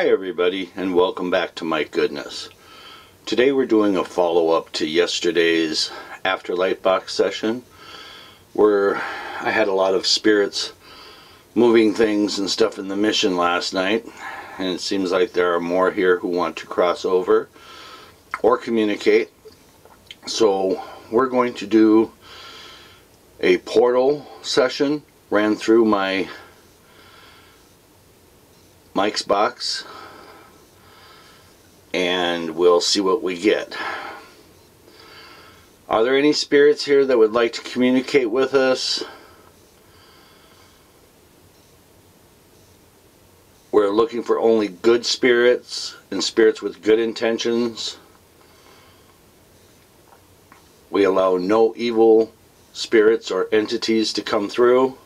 Hi everybody and welcome back to Myk Goodness. Today we're doing a follow-up to yesterday's Afterlight Box session where I had a lot of spirits moving things and stuff in the mission last night and it seems like there are more here who want to cross over or communicate. So we're going to do a portal session ran through my Mike's box and we'll see what we get. Are there any spirits here that would like to communicate with us? We're looking for only good spirits and spirits with good intentions. We allow no evil spirits or entities to come through.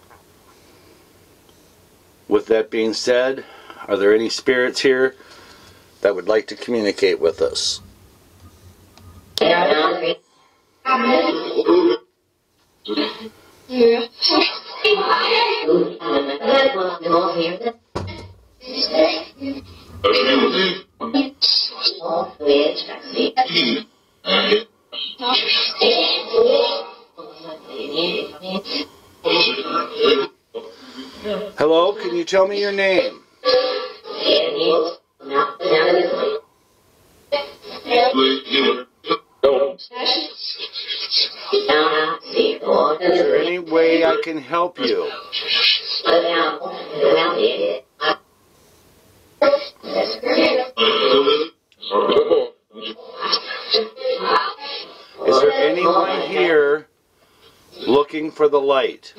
With that being said, are there any spirits here that would like to communicate with us? Hello, can you tell me your name? Is there any way I can help you? Is there anyone here looking for the light?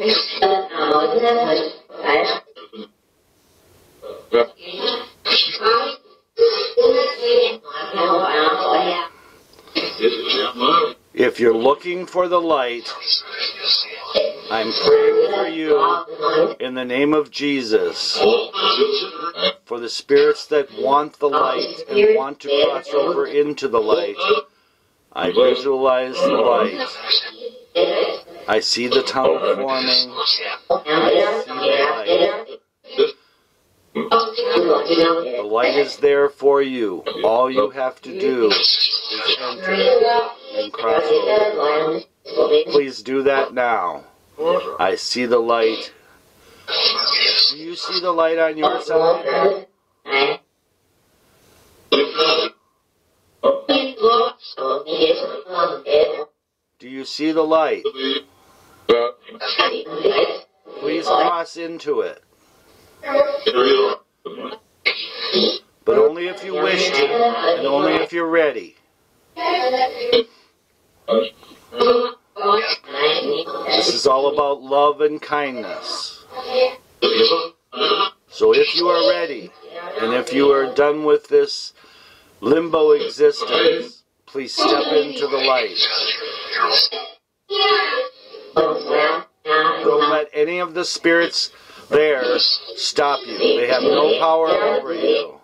If you're looking for the light, I'm praying for you in the name of Jesus. For the spirits that want the light and want to cross over into the light, I visualize the light. I see the tunnel forming. I see the light. The light is there for you. All you have to do is enter and cross over. Please do that now. I see the light. Do you see the light on your side? Do you see the light? Please cross into it. But only if you wish to, and only if you're ready. This is all about love and kindness. So if you are ready, and if you are done with this limbo existence, please step into the light. Don't let any of the spirits there stop you. They have no power over you.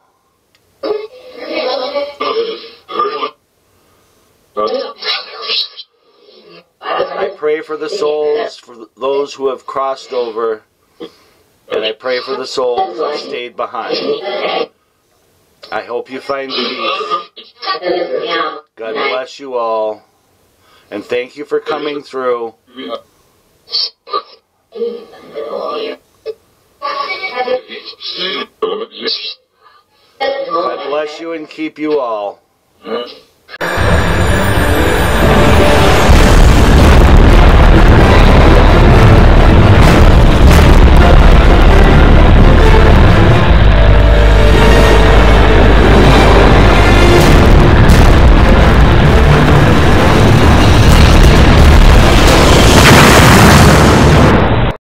I pray for the souls, for those who have crossed over, and I pray for the souls that stayed behind. I hope you find peace. God bless you all, and thank you for coming through. God bless you and keep you all.